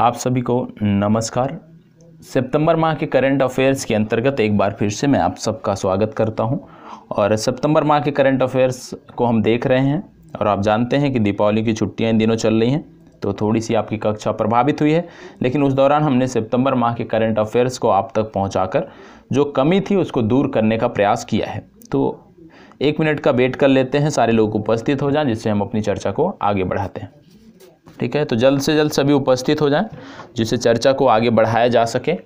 आप सभी को नमस्कार। सितंबर माह के करंट अफेयर्स के अंतर्गत एक बार फिर से मैं आप सबका स्वागत करता हूँ। और सितंबर माह के करंट अफेयर्स को हम देख रहे हैं और आप जानते हैं कि दीपावली की छुट्टियाँ इन दिनों चल रही हैं तो थोड़ी सी आपकी कक्षा प्रभावित हुई है। लेकिन उस दौरान हमने सितंबर माह के करंट अफेयर्स को आप तक पहुंचाकर जो कमी थी उसको दूर करने का प्रयास किया है। तो एक मिनट का वेट कर लेते हैं, सारे लोग उपस्थित हो जाएँ, जिससे हम अपनी चर्चा को आगे बढ़ाते हैं। ठीक है? तो जल्द से जल्द सभी उपस्थित हो जाएँ, जिससे चर्चा को आगे बढ़ाया जा सके।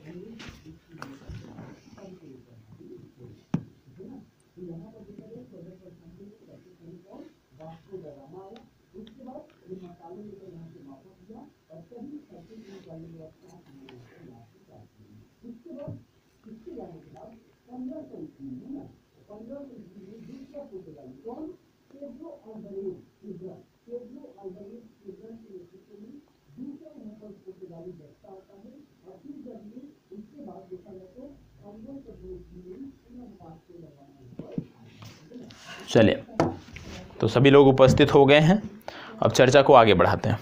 चलिए। तो सभी लोग उपस्थित हो गए हैं। अब चर्चा को आगे बढ़ाते हैं।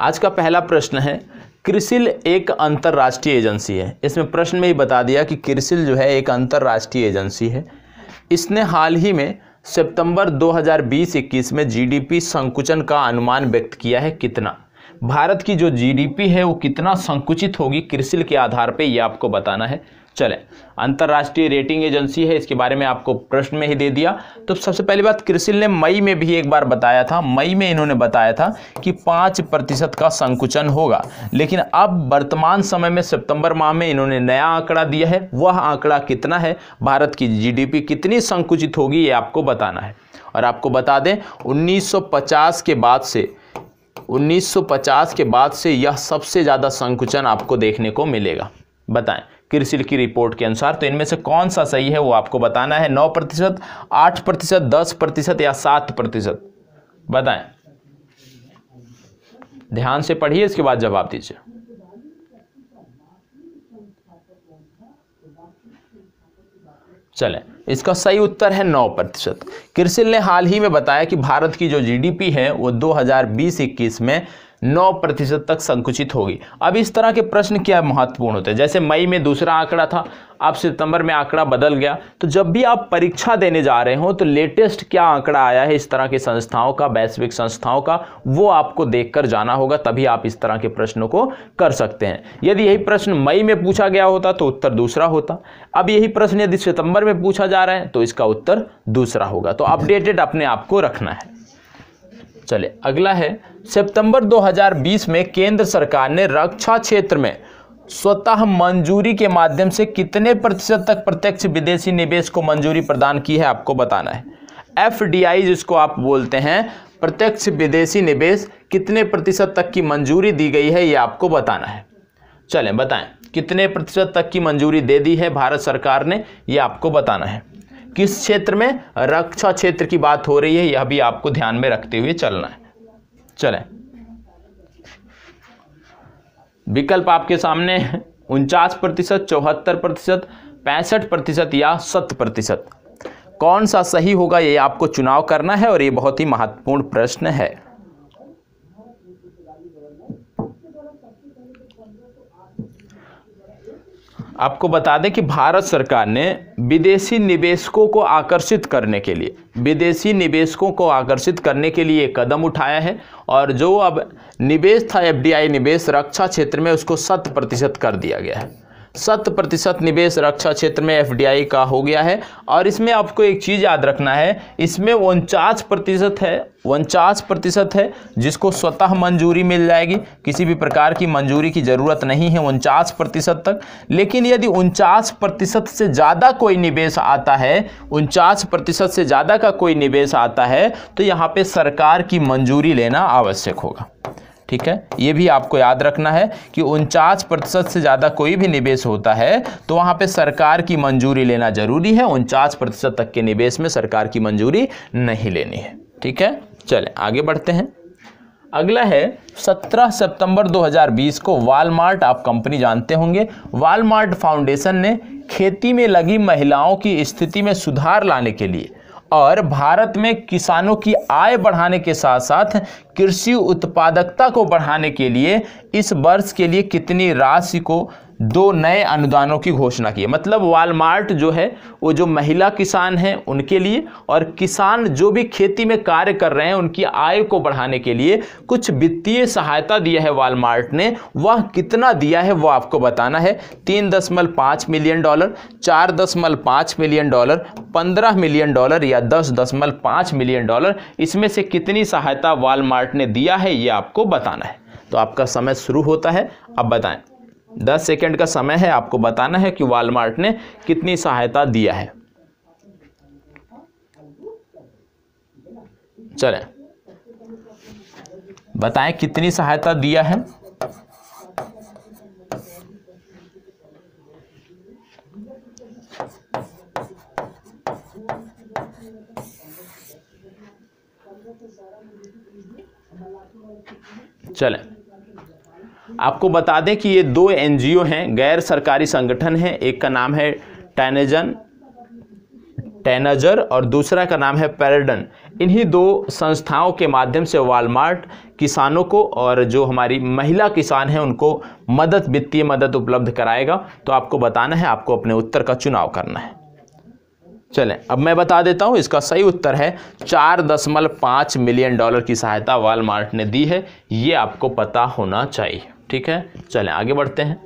आज का पहला प्रश्न है, क्रिसिल एक अंतर्राष्ट्रीय एजेंसी है। इसमें प्रश्न में ही बता दिया कि क्रिसिल जो है एक अंतर्राष्ट्रीय एजेंसी है। इसने हाल ही में सितंबर 2020-21 में जीडीपी संकुचन का अनुमान व्यक्त किया है। कितना? भारत की जो जीडीपी है, वो कितना संकुचित होगी? क्रिसिल के आधार पे ये आपको बताना है। चलें। अंतर्राष्ट्रीय रेटिंग एजेंसी है, इसके बारे में आपको प्रश्न में ही दे दिया। तो सबसे पहली बात, क्रिसिल ने मई में भी एक बार बताया था, मई में इन्होंने बताया था कि पाँच प्रतिशत का संकुचन होगा। लेकिन अब वर्तमान समय में सितंबर माह में इन्होंने नया आंकड़ा दिया है। वह आंकड़ा कितना है? भारत की जीडीपी कितनी संकुचित होगी, ये आपको बताना है। और आपको बता दें, उन्नीस सौ पचास के बाद से 1950 के बाद से यह सबसे ज़्यादा संकुचन आपको देखने को मिलेगा। बताएँ क्रिसिल की रिपोर्ट के अनुसार तो इनमें से कौन सा सही है वो आपको बताना है। नौ प्रतिशत, आठ प्रतिशत, दस प्रतिशत या सात प्रतिशत? बताएँ। ध्यान से पढ़िए, इसके बाद जवाब दीजिए। चलें, इसका सही उत्तर है नौ प्रतिशत। क्रिसिल ने हाल ही में बताया कि भारत की जो जीडीपी है, वो 2020-21 में नौ प्रतिशत तक संकुचित होगी। अब इस तरह के प्रश्न क्या महत्वपूर्ण होते हैं? जैसे मई में दूसरा आंकड़ा था, अब सितंबर में आंकड़ा बदल गया। तो जब भी आप परीक्षा देने जा रहे हो तो लेटेस्ट क्या आंकड़ा आया है इस तरह के संस्थाओं का, वैश्विक संस्थाओं का, वो आपको देखकर जाना होगा, तभी आप इस तरह के प्रश्नों को कर सकते हैं। यदि यही प्रश्न मई में पूछा गया होता तो उत्तर दूसरा होता। अब यही प्रश्न यदि सितंबर में पूछा जा रहा है तो इसका उत्तर दूसरा होगा। तो अपडेटेड अपने आप को रखना है। चलिए अगला है, सितंबर 2020 में केंद्र सरकार ने रक्षा क्षेत्र में स्वतः मंजूरी के माध्यम से कितने प्रतिशत तक प्रत्यक्ष विदेशी निवेश को मंजूरी प्रदान की है, आपको बताना है। एफडीआई जिसको आप बोलते हैं, प्रत्यक्ष विदेशी निवेश कितने प्रतिशत तक की मंजूरी दी गई है, ये आपको बताना है। चलें, बताएँ, कितने प्रतिशत तक की मंजूरी दे दी है भारत सरकार ने, ये आपको बताना है। किस क्षेत्र में रक्षा क्षेत्र की बात हो रही है, यह भी आपको ध्यान में रखते हुए चलना है। चलें। विकल्प आपके सामने उनचास प्रतिशत, चौहत्तर प्रतिशत, पैंसठ प्रतिशत या शत प्रतिशत। कौन सा सही होगा, ये आपको चुनाव करना है और ये बहुत ही महत्वपूर्ण प्रश्न है। आपको बता दें कि भारत सरकार ने विदेशी निवेशकों को आकर्षित करने के लिए, विदेशी निवेशकों को आकर्षित करने के लिए कदम उठाया है और जो अब निवेश था, एफडीआई निवेश रक्षा क्षेत्र में उसको शत प्रतिशत कर दिया गया है। शत प्रतिशत निवेश रक्षा क्षेत्र में एफडीआई का हो गया है। और इसमें आपको एक चीज़ याद रखना है, इसमें उनचास प्रतिशत है, उनचास प्रतिशत है जिसको स्वतः मंजूरी मिल जाएगी। किसी भी प्रकार की मंजूरी की ज़रूरत नहीं है उनचास प्रतिशत तक। लेकिन यदि उनचास प्रतिशत से ज़्यादा कोई निवेश आता है, उनचास प्रतिशत से ज़्यादा का कोई निवेश आता है तो यहाँ पे सरकार की मंजूरी लेना आवश्यक होगा। ठीक है? ये भी आपको याद रखना है कि उनचास प्रतिशत से ज़्यादा कोई भी निवेश होता है तो वहाँ पे सरकार की मंजूरी लेना ज़रूरी है। उनचास प्रतिशत तक के निवेश में सरकार की मंजूरी नहीं लेनी है। ठीक है? चलें, आगे बढ़ते हैं। अगला है 17 सितंबर 2020 को वालमार्ट, आप कंपनी जानते होंगे, वालमार्ट फाउंडेशन ने खेती में लगी महिलाओं की स्थिति में सुधार लाने के लिए और भारत में किसानों की आय बढ़ाने के साथ साथ कृषि उत्पादकता को बढ़ाने के लिए इस वर्ष के लिए कितनी राशि को दो नए अनुदानों की घोषणा की है। मतलब वालमार्ट जो है, वो जो महिला किसान हैं, उनके लिए और किसान जो भी खेती में कार्य कर रहे हैं, उनकी आय को बढ़ाने के लिए कुछ वित्तीय सहायता दिया है वालमार्ट ने। वह कितना दिया है, वो आपको बताना है। तीन दशमलव पाँच मिलियन डॉलर, चार दशमलव पाँच मिलियन डॉलर, पंद्रह मिलियन डॉलर या दस दशमलव पाँच मिलियन डॉलर, इसमें से कितनी सहायता वालमार्ट ने दिया है, ये आपको बताना है। तो आपका समय शुरू होता है, अब बताएँ। दस सेकेंड का समय है, आपको बताना है कि वालमार्ट ने कितनी सहायता दिया है। चलें। बताएँ कितनी सहायता दिया है। चलें। आपको बता दें कि ये दो एनजीओ हैं, गैर सरकारी संगठन हैं। एक का नाम है टैनेजन टैनजर और दूसरा का नाम है पैराडन इन्हीं दो संस्थाओं के माध्यम से वालमार्ट किसानों को और जो हमारी महिला किसान हैं, उनको मदद, वित्तीय मदद उपलब्ध कराएगा। तो आपको बताना है, आपको अपने उत्तर का चुनाव करना है। चलें, अब मैं बता देता हूँ, इसका सही उत्तर है, चार दशमलव पाँच मिलियन डॉलर की सहायता वालमार्ट ने दी है। ये आपको पता होना चाहिए। ठीक है? चलें, आगे बढ़ते हैं।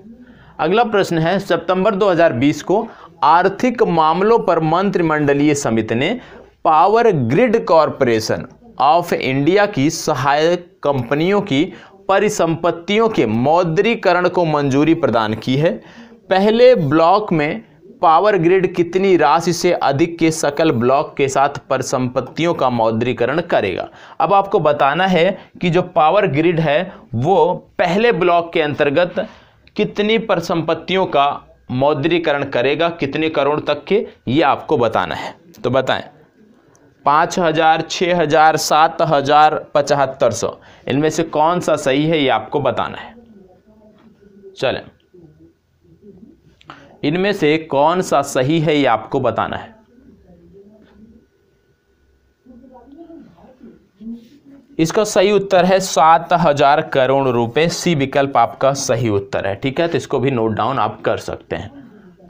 अगला प्रश्न है, सितंबर 2020 को आर्थिक मामलों पर मंत्रिमंडलीय समिति ने power grid corporation of India की सहायक कंपनियों की परिसंपत्तियों के मौद्रीकरण को मंजूरी प्रदान की है। पहले ब्लॉक में पावर ग्रिड कितनी राशि से अधिक के सकल ब्लॉक के साथ परिसंपत्तियों का मौद्रीकरण करेगा? अब आपको बताना है कि जो पावर ग्रिड है, वो पहले ब्लॉक के अंतर्गत कितनी परिसंपत्तियों का मौद्रीकरण करेगा, कितने करोड़ तक के, ये आपको बताना है। तो बताएँ। पाँच हज़ार छः हज़ार, सात हज़ार, पचहत्तर सौ। इनमें से कौन सा सही है, ये आपको बताना है। चलें। इनमें से कौन सा सही है ये आपको बताना है। इसका सही उत्तर है सात हज़ार करोड़ रुपए। सी विकल्प आपका सही उत्तर है, ठीक है? तो इसको भी नोट डाउन आप कर सकते हैं।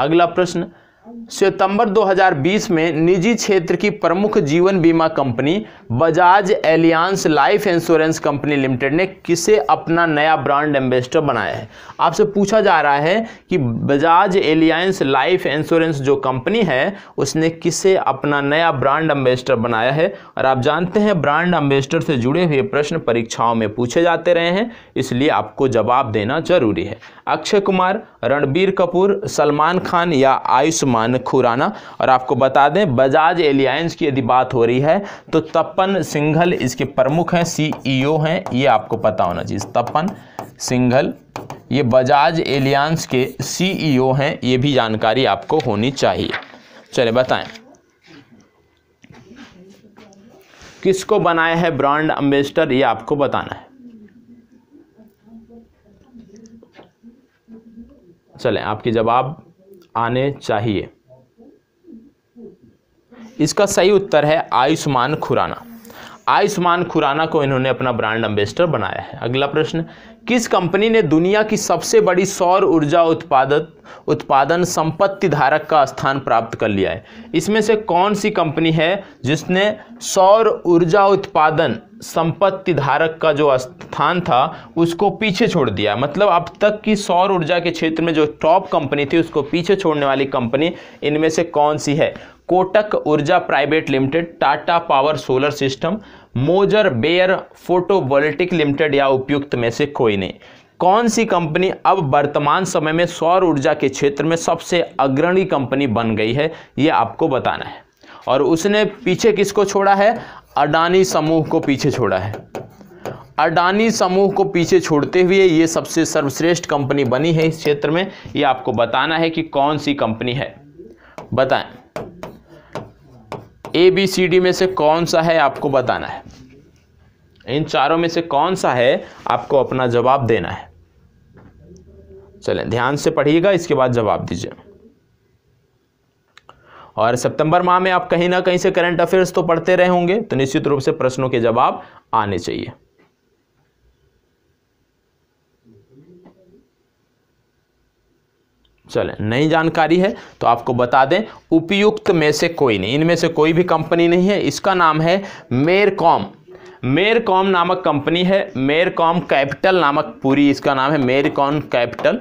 अगला प्रश्न सितंबर 2020 में निजी क्षेत्र की प्रमुख जीवन बीमा company Bajaj Allianz life insurance company limited ने किसे अपना नया ब्रांड एम्बेसडर बनाया है? आपसे पूछा जा रहा है कि बजाज एलियांस लाइफ इंश्योरेंस जो कंपनी है, उसने किसे अपना नया ब्रांड एम्बेसडर बनाया है? और आप जानते हैं, ब्रांड एम्बेसडर से जुड़े हुए प्रश्न परीक्षाओं में पूछे जाते रहे हैं, इसलिए आपको जवाब देना ज़रूरी है। अक्षय कुमार, रणबीर कपूर, सलमान खान या आयुष्मान खुराना। और आपको बता दें, बजाज एलियंस की यदि बात हो रही है तो तपन सिंघल इसके प्रमुख हैं सीईओ हैं, ये आपको पता होना चाहिए। तपन सिंघल, ये बजाज एलियंस के सीईओ हैं, ये भी जानकारी आपको होनी चाहिए। चले बताएँ। किसको बनाया है ब्रांड एम्बेसडर, ये आपको बताना है। चलें, आपके जवाब आने चाहिए। इसका सही उत्तर है आयुष्मान खुराना। आयुष्मान खुराना को इन्होंने अपना ब्रांड एम्बेसडर बनाया है। अगला प्रश्न, किस कंपनी ने दुनिया की सबसे बड़ी सौर ऊर्जा उत्पादक, उत्पादन संपत्ति धारक का स्थान प्राप्त कर लिया है? इसमें से कौन सी कंपनी है जिसने सौर ऊर्जा उत्पादन संपत्ति धारक का जो स्थान था, उसको पीछे छोड़ दिया। मतलब अब तक की सौर ऊर्जा के क्षेत्र में जो टॉप कंपनी थी, उसको पीछे छोड़ने वाली कंपनी इनमें से कौन सी है? Kotak Urja private limited, Tata power solar system, Moser Baer photovoltaic limited या उपयुक्त में से कोई नहीं। कौन सी कंपनी अब वर्तमान समय में सौर ऊर्जा के क्षेत्र में सबसे अग्रणी कंपनी बन गई है, ये आपको बताना है। और उसने पीछे किसको छोड़ा है? अडानी समूह को पीछे छोड़ा है। अडानी समूह को पीछे छोड़ते हुए ये सबसे सर्वश्रेष्ठ कंपनी बनी है इस क्षेत्र में। ये आपको बताना है कि कौन सी कंपनी है। बताएँ। ए बी सी डी में से कौन सा है आपको बताना है। इन चारों में से कौन सा है आपको अपना जवाब देना है। चलें, ध्यान से पढ़िएगा, इसके बाद जवाब दीजिए। और सितंबर माह में आप कहीं ना कहीं से करंट अफेयर्स तो पढ़ते रहे होंगे तो निश्चित रूप से प्रश्नों के जवाब आने चाहिए। चले, नई जानकारी है तो आपको बता दें, उपयुक्त में से कोई नहीं, इनमें से कोई भी कंपनी नहीं है, इसका नाम है मेरकॉम मेरकॉम नामक कंपनी है मेरकॉम कैपिटल नामक पूरी इसका नाम है मेरकॉम कैपिटल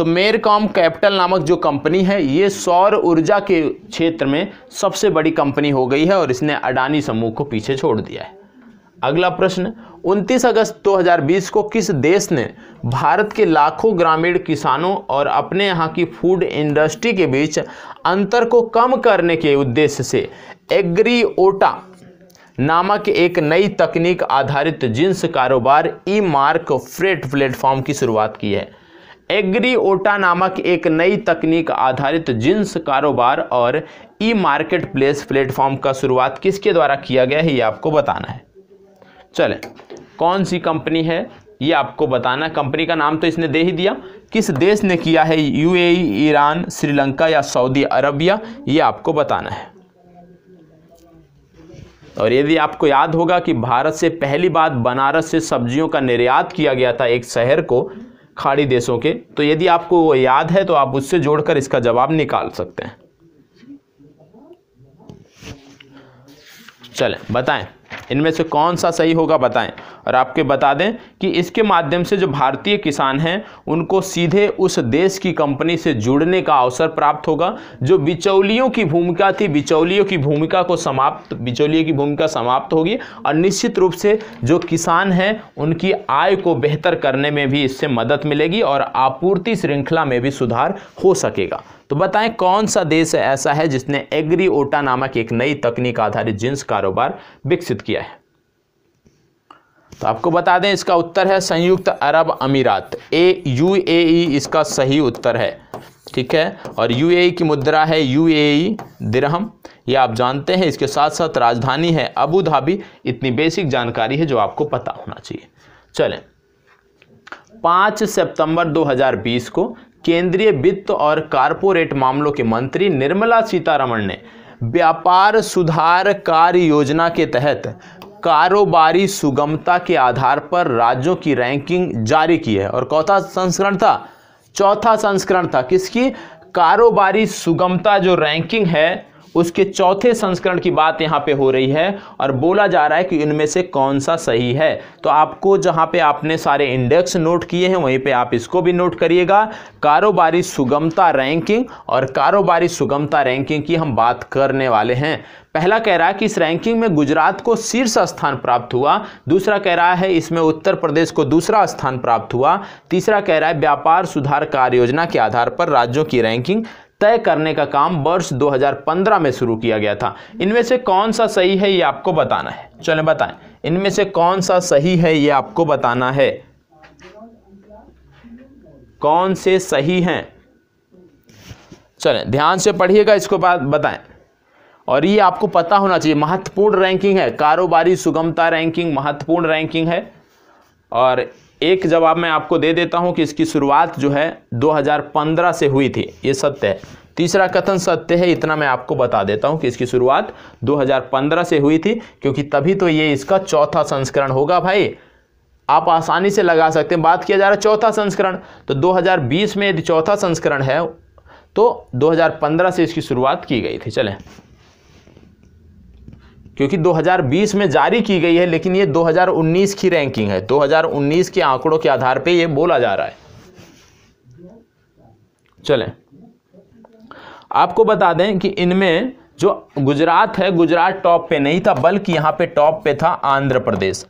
तो मेरकॉम कैपिटल नामक जो कंपनी है, ये सौर ऊर्जा के क्षेत्र में सबसे बड़ी कंपनी हो गई है और इसने अडानी समूह को पीछे छोड़ दिया है। अगला प्रश्न 29 अगस्त 2020 को किस देश ने भारत के लाखों ग्रामीण किसानों और अपने यहाँ की फ़ूड इंडस्ट्री के बीच अंतर को कम करने के उद्देश्य से एग्रीओटा नामक एक नई तकनीक आधारित जिन्स कारोबार ई मार्क फ्रेट प्लेटफॉर्म की शुरुआत की है? एग्रीओटा नामक एक नई तकनीक आधारित जिन्स कारोबार और ई मार्केट प्लेस प्लेटफॉर्म का शुरुआत किसके द्वारा किया गया है, ये आपको बताना है। चले, कौन सी कंपनी है, ये आपको बताना कंपनी का नाम तो इसने दे ही दिया। किस देश ने किया है, यूएई, ईरान, श्रीलंका या सऊदी अरबिया, ये आपको बताना है। और यदि आपको याद होगा कि भारत से पहली बार बनारस से सब्जियों का निर्यात किया गया था एक शहर को खाड़ी देशों के। तो यदि आपको वो याद है तो आप उससे जोड़कर इसका जवाब निकाल सकते हैं। चलें, बताएँ। इनमें से कौन सा सही होगा बताएँ। और आपके बता दें कि इसके माध्यम से जो भारतीय किसान हैं, उनको सीधे उस देश की कंपनी से जुड़ने का अवसर प्राप्त होगा, जो बिचौलियों की भूमिका थी। बिचौलियों की भूमिका को समाप्त बिचौलियों की भूमिका समाप्त होगी और निश्चित रूप से जो किसान हैं, उनकी आय को बेहतर करने में भी इससे मदद मिलेगी और आपूर्ति श्रृंखला में भी सुधार हो सकेगा। तो बताएँ कौन सा देश ऐसा है जिसने एग्री ओटा नामक एक नई तकनीक आधारित जिन्स कारोबार विकसित किया है? तो आपको बता दें, इसका उत्तर है संयुक्त अरब अमीरात। ए, यू ए इसका सही उत्तर है। ठीक है? और यू की मुद्रा है यू ए दिरहम। ये आप जानते हैं, इसके साथ साथ राजधानी है अबू धाबी। इतनी बेसिक जानकारी है जो आपको पता होना चाहिए। चलें। पाँच सितंबर 2020 को केंद्रीय वित्त और कारपोरेट मामलों के मंत्री निर्मला सीतारमण ने व्यापार सुधार कार्य योजना के तहत कारोबारी सुगमता के आधार पर राज्यों की रैंकिंग जारी की है। और चौथा संस्करण था, चौथा संस्करण था किसकी? कारोबारी सुगमता जो रैंकिंग है उसके चौथे संस्करण की बात यहाँ पे हो रही है और बोला जा रहा है कि इनमें से कौन सा सही है। तो आपको जहाँ पे आपने सारे इंडेक्स नोट किए हैं, वहीं पे आप इसको भी नोट करिएगा। कारोबारी सुगमता रैंकिंग और कारोबारी सुगमता रैंकिंग की हम बात करने वाले हैं। पहला कह रहा है कि इस रैंकिंग में गुजरात को शीर्ष स्थान प्राप्त हुआ। दूसरा कह रहा है इसमें उत्तर प्रदेश को दूसरा स्थान प्राप्त हुआ। तीसरा कह रहा है व्यापार सुधार कार्य योजना के आधार पर राज्यों की रैंकिंग तय करने का काम वर्ष 2015 में शुरू किया गया था। इनमें से कौन सा सही है, ये आपको बताना है। चलें बताएँ। इनमें से कौन सा सही है, ये आपको बताना है। कौन से सही हैं? चलें, ध्यान से पढ़िएगा इसको बाद बताएँ। और ये आपको पता होना चाहिए, महत्वपूर्ण रैंकिंग है। कारोबारी सुगमता रैंकिंग महत्वपूर्ण रैंकिंग है। और एक जवाब मैं आपको दे देता हूँ कि इसकी शुरुआत जो है 2015 से हुई थी। ये सत्य है। तीसरा कथन सत्य है, इतना मैं आपको बता देता हूँ कि इसकी शुरुआत 2015 से हुई थी, क्योंकि तभी तो ये इसका चौथा संस्करण होगा भाई। आप आसानी से लगा सकते हैं, बात किया जा रहा है चौथा संस्करण। तो 2020 में यदि चौथा संस्करण है तो 2015 से इसकी शुरुआत की गई थी। चलें। क्योंकि 2020 में जारी की गई है, लेकिन ये 2019 की रैंकिंग है। 2019 के आंकड़ों के आधार पे ये बोला जा रहा है। चलें। आपको बता दें कि इनमें जो गुजरात है, गुजरात टॉप पे नहीं था, बल्कि यहाँ पे टॉप पे था आंध्र प्रदेश।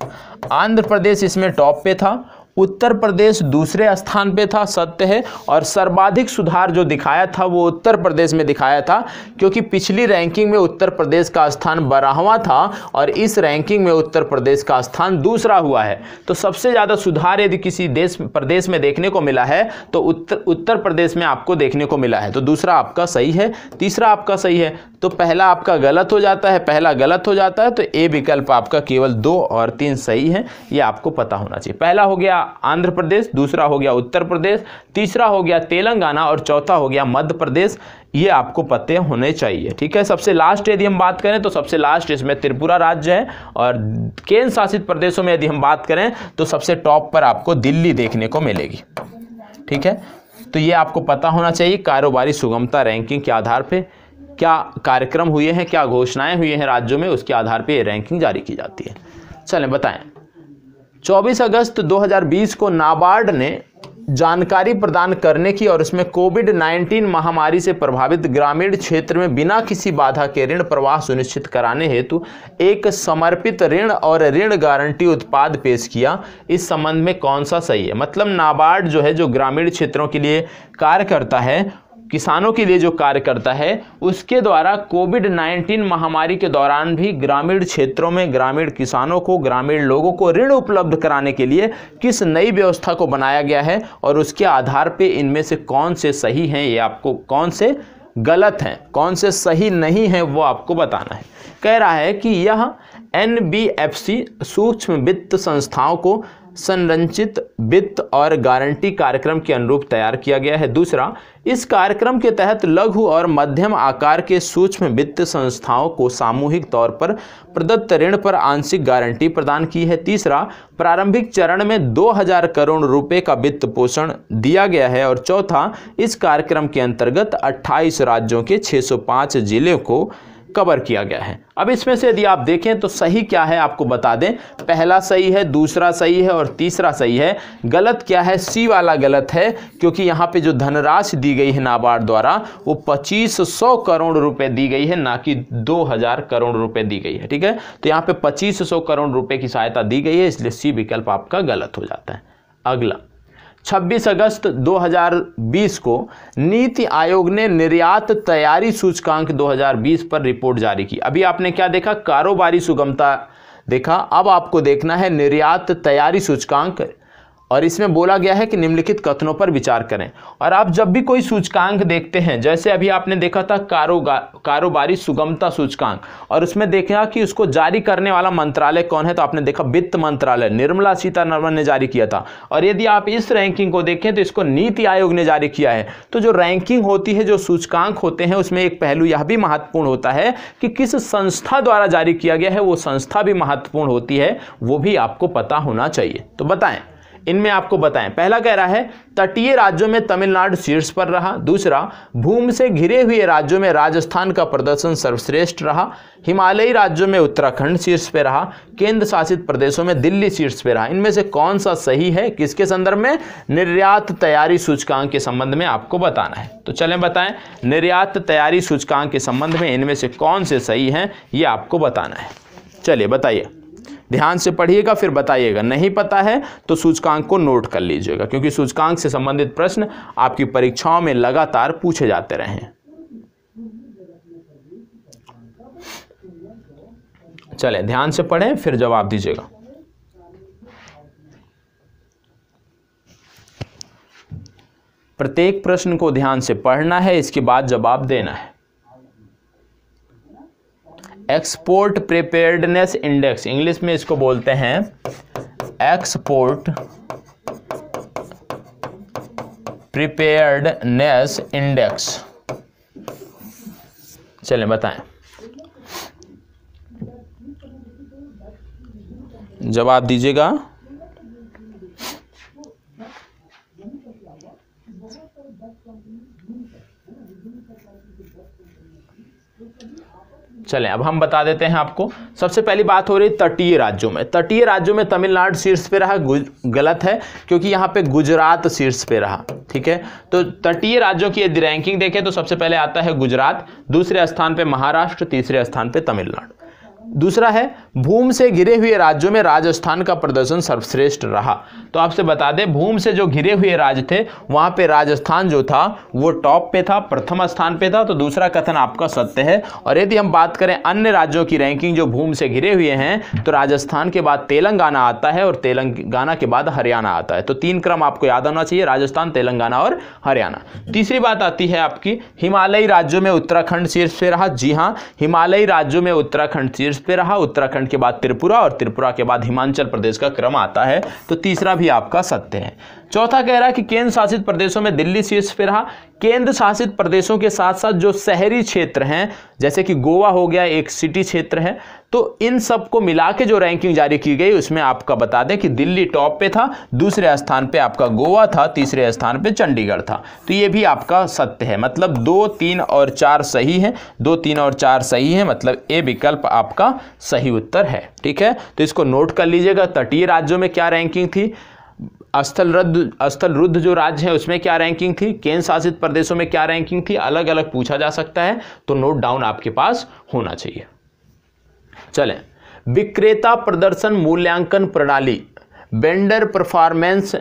आंध्र प्रदेश इसमें टॉप पे था उत्तर प्रदेश दूसरे स्थान पे था, सत्य है। और सर्वाधिक सुधार जो दिखाया था, वो उत्तर प्रदेश में दिखाया था, क्योंकि पिछली रैंकिंग में उत्तर प्रदेश का स्थान बारहवा था और इस रैंकिंग में उत्तर प्रदेश का स्थान दूसरा हुआ है। तो सबसे ज़्यादा सुधार यदि किसी देश, प्रदेश में देखने को मिला है तो उत्तर उत्तर प्रदेश में आपको देखने को मिला है। तो दूसरा आपका सही है, तीसरा आपका सही है। तो पहला आपका गलत हो जाता है, पहला गलत हो जाता है तो ए विकल्प आपका केवल दो और तीन सही है, ये आपको पता होना चाहिए। पहला हो गया आंध्र प्रदेश दूसरा हो गया उत्तर प्रदेश तीसरा हो गया तेलंगाना और चौथा हो गया मध्य प्रदेश ये आपको पते होने चाहिए, ठीक है? सबसे लास्ट यदि हम बात करें तो सबसे लास्ट इसमें त्रिपुरा राज्य है और केंद्र शासित प्रदेशों में यदि हम बात करें तो सबसे टॉप पर आपको दिल्ली देखने को मिलेगी, ठीक है? तो ये आपको पता होना चाहिए, कारोबारी सुगमता रैंकिंग के आधार पर क्या कार्यक्रम हुए हैं, क्या घोषणाएँ हुई हैं राज्यों में, उसके आधार पर ये रैंकिंग जारी की जाती है। चलें, बताएँ। 24 अगस्त 2020 को नाबार्ड ने जानकारी प्रदान करने की और उसमें कोविड 19 महामारी से प्रभावित ग्रामीण क्षेत्र में बिना किसी बाधा के ऋण प्रवाह सुनिश्चित कराने हेतु एक समर्पित ऋण और ऋण गारंटी उत्पाद पेश किया। इस संबंध में कौन सा सही है? मतलब नाबार्ड जो है, जो ग्रामीण क्षेत्रों के लिए कार्य करता है किसानों के लिए जो कार्य करता है, उसके द्वारा कोविड 19 महामारी के दौरान भी ग्रामीण क्षेत्रों में ग्रामीण किसानों को, ग्रामीण लोगों को ऋण उपलब्ध कराने के लिए किस नई व्यवस्था को बनाया गया है और उसके आधार पे इनमें से कौन से सही हैं, ये आपको कौन से गलत हैं, कौन से सही नहीं हैं, वो आपको बताना है। कह रहा है कि यह एनबीएफसी सूक्ष्म वित्त संस्थाओं को संरचित वित्त और गारंटी कार्यक्रम के अनुरूप तैयार किया गया है। दूसरा, इस कार्यक्रम के तहत लघु और मध्यम आकार के सूक्ष्म वित्त संस्थाओं को सामूहिक तौर पर प्रदत्त ऋण पर आंशिक गारंटी प्रदान की है। तीसरा, प्रारंभिक चरण में 2000 करोड़ रुपए का वित्त पोषण दिया गया है। और चौथा, इस कार्यक्रम के अंतर्गत 28 राज्यों के 605 ज़िले को कवर किया गया है। अब इसमें से यदि आप देखें तो सही क्या है आपको बता दें। पहला सही है, दूसरा सही है और तीसरा सही है। गलत क्या है? सी वाला गलत है, क्योंकि यहाँ पे जो धनराशि दी गई है नाबार्ड द्वारा, वो पच्चीस सौ करोड़ रुपए दी गई है, ना कि दो हज़ार करोड़ रुपए दी गई है, ठीक है? तो यहाँ पे पच्चीस सौ करोड़ रुपए की सहायता दी गई है, इसलिए सी विकल्प आपका गलत हो जाता है। अगला। 26 अगस्त 2020 को नीति आयोग ने निर्यात तैयारी सूचकांक 2020 पर रिपोर्ट जारी की। अभी आपने क्या देखा? कारोबारी सुगमता देखा। अब आपको देखना है निर्यात तैयारी सूचकांक और इसमें बोला गया है कि निम्नलिखित कथनों पर विचार करें। और आप जब भी कोई सूचकांक देखते हैं, जैसे अभी आपने देखा था कारोगा, कारोबारी सुगमता सूचकांक, और उसमें देखा कि उसको जारी करने वाला मंत्रालय कौन है तो आपने देखा वित्त मंत्रालय, निर्मला सीतारमन ने जारी किया था। और यदि आप इस रैंकिंग को देखें तो इसको नीति आयोग ने जारी किया है। तो जो रैंकिंग होती है, जो सूचकांक होते हैं, उसमें एक पहलू यह भी महत्वपूर्ण होता है कि किस संस्था द्वारा जारी किया गया है, वो संस्था भी महत्वपूर्ण होती है, वो भी आपको पता होना चाहिए। तो बताएँ। इनमें आपको बताएँ। पहला कह रहा है, तटीय राज्यों में तमिलनाडु शीर्ष पर रहा। दूसरा, भूमि से घिरे हुए राज्यों में राजस्थान का प्रदर्शन सर्वश्रेष्ठ रहा। हिमालयी राज्यों में उत्तराखंड शीर्ष पे रहा। केंद्र शासित प्रदेशों में दिल्ली शीर्ष पे रहा। इनमें से कौन सा सही है, किसके संदर्भ में? निर्यात तैयारी सूचकांक के संबंध में आपको बताना है। तो चलें बताएँ, निर्यात तैयारी सूचकांक के संबंध में इनमें से कौन से सही हैं, ये आपको बताना है। चलिए, बताइए। ध्यान से पढ़िएगा, फिर बताइएगा। नहीं पता है तो सूचकांक को नोट कर लीजिएगा, क्योंकि सूचकांक से संबंधित प्रश्न आपकी परीक्षाओं में लगातार पूछे जाते रहे। चले, ध्यान से पढ़ें, फिर जवाब दीजिएगा। प्रत्येक प्रश्न को ध्यान से पढ़ना है, इसके बाद जवाब देना है। एक्सपोर्ट प्रिपेयर्डनेस इंडेक्स इंग्लिश में इसको बोलते हैं एक्सपोर्ट प्रिपेयर्डनेस इंडेक्स चलें, बताएँ। जवाब दीजिएगा। चलें, अब हम बता देते हैं आपको। सबसे पहली बात हो रही तटीय राज्यों में। तटीय राज्यों में तमिलनाडु शीर्ष पे रहा गलत है, क्योंकि यहाँ पे गुजरात शीर्ष पे रहा, ठीक है? तो तटीय राज्यों की यदि रैंकिंग देखें तो सबसे पहले आता है गुजरात, दूसरे स्थान पे महाराष्ट्र, तीसरे स्थान पे तमिलनाडु। दूसरा है, भूम से घिरे हुए राज्यों में राजस्थान का प्रदर्शन सर्वश्रेष्ठ रहा। तो आपसे बता दें, भूम से जो घिरे हुए राज्य थे, वहाँ पे राजस्थान जो था, वो टॉप पे था, प्रथम स्थान पे था। तो दूसरा कथन आपका सत्य है। और यदि हम बात करें अन्य राज्यों की रैंकिंग जो भूम से घिरे हुए हैं तो राजस्थान के बाद तेलंगाना आता है और तेलंगाना के बाद हरियाणा आता है। तो तीन क्रम आपको याद होना चाहिए, राजस्थान, तेलंगाना और हरियाणा। तीसरी बात आती है आपकी, हिमालयी राज्यों में उत्तराखंड शीर्ष पे रहा। जी हाँ हिमालयी राज्यों में उत्तराखंड शीर्ष पे रहा, उत्तराखंड के बाद त्रिपुरा और त्रिपुरा के बाद हिमाचल प्रदेश का क्रम आता है तो तीसरा भी आपका सत्य है। चौथा कह रहा है कि केंद्र शासित प्रदेशों में दिल्ली शीर्ष पे रहा। केंद्र शासित प्रदेशों के साथ साथ जो शहरी क्षेत्र हैं, जैसे कि गोवा हो गया, एक सिटी क्षेत्र है तो इन सबको मिला के जो रैंकिंग जारी की गई, उसमें आपका बता दें कि दिल्ली टॉप पे था, दूसरे स्थान पे आपका गोवा था, तीसरे स्थान पे चंडीगढ़ था। तो ये भी आपका सत्य है। मतलब दो, तीन और चार सही है। दो, तीन और चार सही है मतलब ए विकल्प आपका सही उत्तर है। ठीक है? तो इसको नोट कर लीजिएगा, तटीय राज्यों में क्या रैंकिंग थी? स्थल रद्द स्थल रुद्ध जो राज्य है, उसमें क्या रैंकिंग थी? केंद्र शासित प्रदेशों में क्या रैंकिंग थी? अलग अलग पूछा जा सकता है। तो नोट डाउन आपके पास होना चाहिए। चलें। विक्रेता प्रदर्शन मूल्यांकन प्रणाली बेंडर परफॉर्मेंस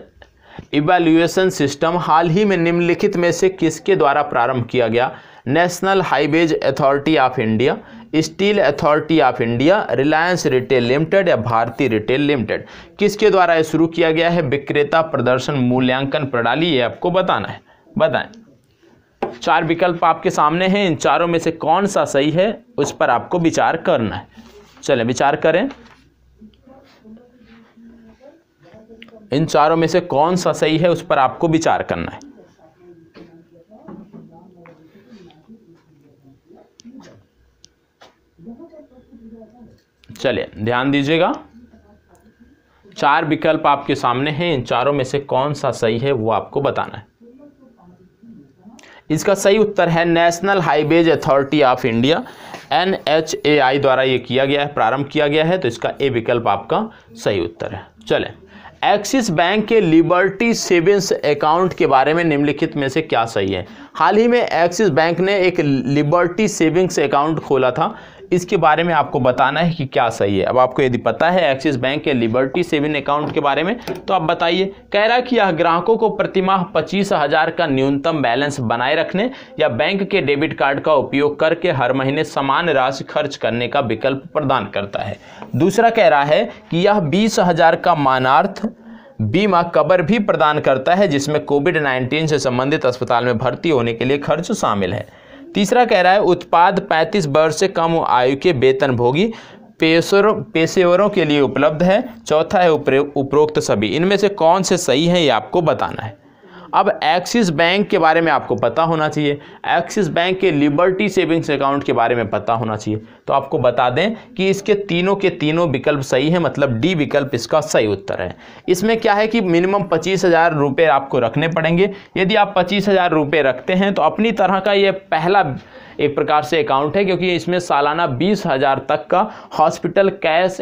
इवेल्युएशन सिस्टम हाल ही में निम्नलिखित में से किसके द्वारा प्रारंभ किया गया? National highways authority of India, steel authority of India, Reliance retail limited या भारतीय रिटेल लिमिटेड। किसके द्वारा यह शुरू किया गया है? विक्रेता प्रदर्शन मूल्यांकन प्रणाली, ये आपको बताना है। बताएँ। चार विकल्प आपके सामने हैं। इन चारों में से कौन सा सही है, उस पर आपको विचार करना है। चलें, विचार करें। इन चारों में से कौन सा सही है, उस पर आपको विचार करना है। चलिए, ध्यान दीजिएगा। चार विकल्प आपके सामने हैं, इन चारों में से कौन सा सही है, वो आपको बताना है। इसका सही उत्तर है national highways authority of India N H A I द्वारा ये किया गया है, प्रारंभ किया गया है तो इसका ए विकल्प आपका सही उत्तर है। चलें एक्सिस बैंक के लिबर्टी सेविंग्स अकाउंट के बारे में निम्नलिखित में से क्या सही है? हाल ही में एक्सिस बैंक ने एक लिबर्टी सेविंग्स अकाउंट खोला था इसके बारे में आपको बताना है कि क्या सही है। अब आपको यदि पता है एक्सिस बैंक के लिबर्टी सेविंग अकाउंट के बारे में तो आप बताइए। कह रहा कि यह ग्राहकों को प्रतिमाह पच्चीस हज़ार का न्यूनतम बैलेंस बनाए रखने या बैंक के डेबिट कार्ड का उपयोग करके हर महीने समान राशि खर्च करने का विकल्प प्रदान करता है। दूसरा कह रहा है कि यह बीस हज़ार का मानार्थ बीमा कवर भी प्रदान करता है, जिसमें कोविड 19 से संबंधित अस्पताल में भर्ती होने के लिए खर्च शामिल है। तीसरा कह रहा है, उत्पाद 35 वर्ष से कम आयु के वेतनभोगी पेशोरों पेशेवरों के लिए उपलब्ध है। चौथा है उपरोक्त सभी। इनमें से कौन से सही है, ये आपको बताना है। अब एक्सिस बैंक के बारे में आपको पता होना चाहिए। एक्सिस बैंक के लिबर्टी सेविंग्स अकाउंट के बारे में पता होना चाहिए। तो आपको बता दें कि इसके तीनों के तीनों विकल्प सही हैं मतलब डी विकल्प इसका सही उत्तर है। इसमें क्या है कि मिनिमम पच्चीस हज़ार रुपये आपको रखने पड़ेंगे। यदि आप पच्चीस हज़ार रुपये रखते हैं तो अपनी तरह का ये पहला एक प्रकार से अकाउंट है, क्योंकि इसमें सालाना बीस हज़ार तक का हॉस्पिटल कैश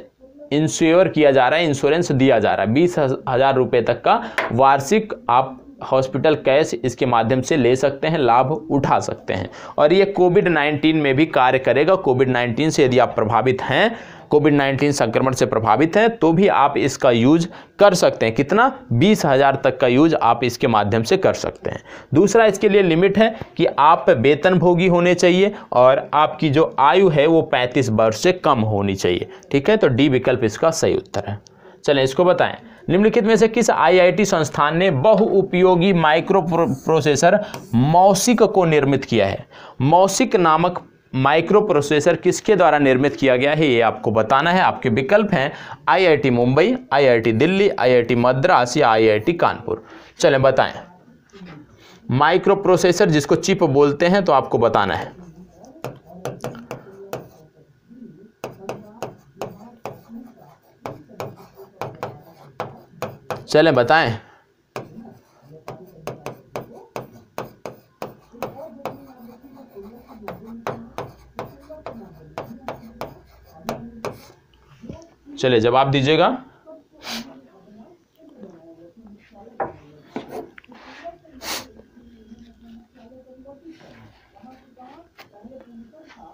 इंश्योर किया जा रहा है इंश्योरेंस दिया जा रहा है। बीस हज़ार रुपये तक का वार्षिक आप हॉस्पिटल कैश इसके माध्यम से ले सकते हैं, लाभ उठा सकते हैं। और ये कोविड 19 में भी कार्य करेगा। कोविड 19 से यदि आप प्रभावित हैं कोविड 19 संक्रमण से प्रभावित हैं तो भी आप इसका यूज़ कर सकते हैं। कितना? बीस हज़ार तक का यूज़ आप इसके माध्यम से कर सकते हैं। दूसरा इसके लिए लिमिट है कि आप वेतनभोगी होने चाहिए और आपकी जो आयु है वो पैंतीस वर्ष से कम होनी चाहिए। ठीक है? तो डी विकल्प इसका सही उत्तर है। चलें, इसको बताएँ। निम्नलिखित में से किस आईआईटी संस्थान ने बहुउपयोगी माइक्रो प्रोसेसर मौसिक को निर्मित किया है? मौसिक नामक माइक्रो प्रोसेसर किसके द्वारा निर्मित किया गया है, ये आपको बताना है। आपके विकल्प हैं, IIT Mumbai, IIT Delhi, IIT Madras या आईआईटी कानपुर। चलें, बताएँ। माइक्रो प्रोसेसर जिसको चिप बोलते हैं तो आपको बताना है। चलें, बताएँ। चलिए जवाब दीजिएगा।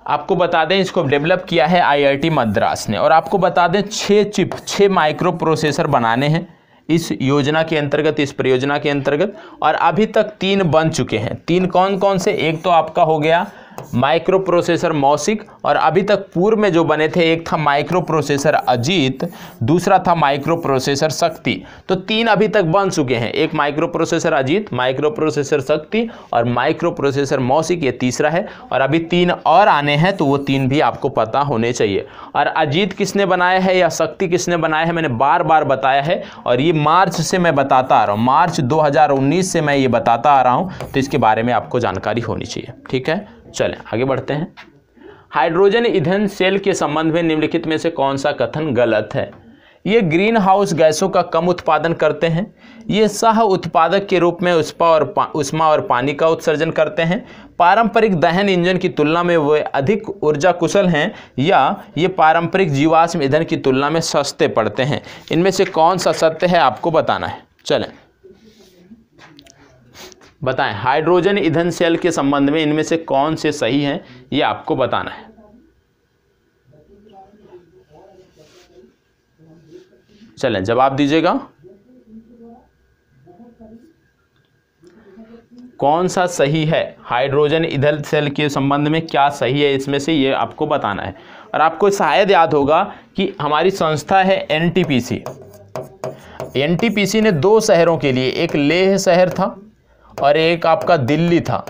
आपको बता दें, इसको डेवलप किया है आईआईटी मद्रास ने, और आपको बता दें छः चिप छः माइक्रो प्रोसेसर बनाने हैं। इस योजना के अंतर्गत, इस परियोजना के अंतर्गत, और अभी तक तीन बन चुके हैं। तीन कौन कौन से? एक तो आपका हो गया माइक्रो प्रोसेसर मौसिक और अभी तक पूर्व में जो बने थे, एक था माइक्रो प्रोसेसर अजीत, दूसरा था माइक्रो प्रोसेसर शक्ति। तो तीन अभी तक बन चुके हैं। एक microprocessor Ajit microprocessor Shakti और माइक्रो प्रोसेसर मौसिक, ये तीसरा है। और अभी तीन और आने हैं तो वो तीन भी आपको पता होने चाहिए। और अजीत किसने बनाया है या शक्ति किसने बनाया है, मैंने बार बार बताया है। और ये मार्च से मैं बताता आ रहा हूँ। मार्च दो हज़ार उन्नीस से मैं ये बताता आ रहा हूँ। तो इसके बारे में आपको जानकारी होनी चाहिए। ठीक है? चलें, आगे बढ़ते हैं। हाइड्रोजन ईंधन सेल के संबंध में निम्नलिखित में से कौन सा कथन गलत है? ये ग्रीन हाउस गैसों का कम उत्पादन करते हैं। ये सह उत्पादक के रूप में उष्मा और उष्मा और पानी का उत्सर्जन करते हैं। पारंपरिक दहन इंजन की तुलना में वे अधिक ऊर्जा कुशल हैं या ये पारंपरिक जीवाश्म ईंधन की तुलना में सस्ते पड़ते हैं। इनमें से कौन सा सत्य है आपको बताना है। चलें। बताएँ, हाइड्रोजन ईंधन सेल के संबंध में इनमें से कौन से सही हैं, ये आपको बताना है। चलें, जवाब दीजिएगा। कौन सा सही है? हाइड्रोजन ईंधन सेल के संबंध में क्या सही है, इसमें से ये आपको बताना है। और आपको शायद याद होगा कि हमारी संस्था है एनटीपीसी। एनटीपीसी ने दो शहरों के लिए, एक लेह शहर था और एक आपका दिल्ली था।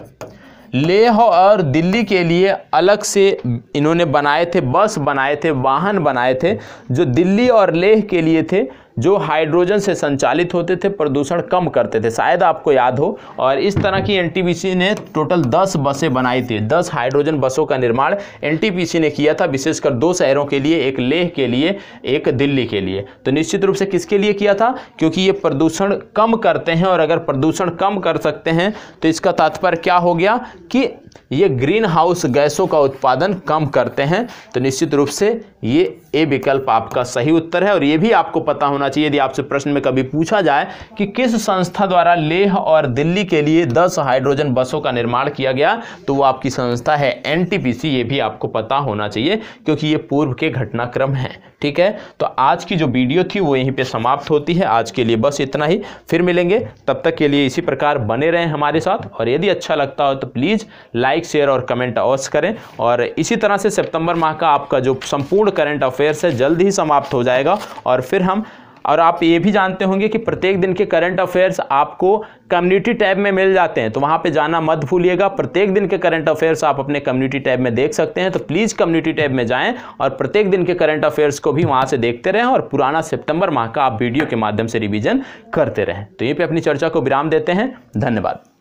लेह और दिल्ली के लिए अलग से इन्होंने बनाए थे, बस बनाए थे, वाहन बनाए थे, जो दिल्ली और लेह के लिए थे। जो हाइड्रोजन से संचालित होते थे, प्रदूषण कम करते थे। शायद आपको याद हो, और इस तरह की एनटीपीसी ने टोटल 10 बसें बनाई थी। 10 हाइड्रोजन बसों का निर्माण एनटीपीसी ने किया था, विशेषकर दो शहरों के लिए, एक लेह के लिए, एक दिल्ली के लिए। तो निश्चित रूप से किसके लिए किया था? क्योंकि ये प्रदूषण कम करते हैं, और अगर प्रदूषण कम कर सकते हैं तो इसका तात्पर्य क्या हो गया कि ये ग्रीन हाउस गैसों का उत्पादन कम करते हैं तो निश्चित रूप से ये ए विकल्प आपका सही उत्तर है और ये भी आपको पता होना चाहिए। यदि आपसे प्रश्न में कभी पूछा जाए कि किस संस्था द्वारा लेह और दिल्ली के लिए 10 हाइड्रोजन बसों का निर्माण किया गया तो वो आपकी संस्था है एनटीपीसी ये भी आपको पता होना चाहिए, क्योंकि ये पूर्व के घटनाक्रम हैं। ठीक है? तो आज की जो वीडियो थी वो यहीं पे समाप्त होती है। आज के लिए बस इतना ही। फिर मिलेंगे। तब तक के लिए इसी प्रकार बने रहें हमारे साथ। और यदि अच्छा लगता हो तो प्लीज़ लाइक, शेयर और कमेंट अवश्य करें। और इसी तरह से सितंबर माह का आपका जो संपूर्ण करंट अफेयर्स है, जल्द ही समाप्त हो जाएगा। और फिर हम और आप ये भी जानते होंगे कि प्रत्येक दिन के करंट अफेयर्स आपको कम्युनिटी टैब में मिल जाते हैं। तो वहाँ पे जाना मत भूलिएगा। प्रत्येक दिन के करंट अफेयर्स आप अपने कम्युनिटी टैब में देख सकते हैं। तो प्लीज़ कम्युनिटी टैब में जाएँ और प्रत्येक दिन के करंट अफेयर्स को भी वहाँ से देखते रहें और पुराना सितंबर माह का आप वीडियो के माध्यम से रिविजन करते रहें। तो यहीं पर अपनी चर्चा को विराम देते हैं। धन्यवाद।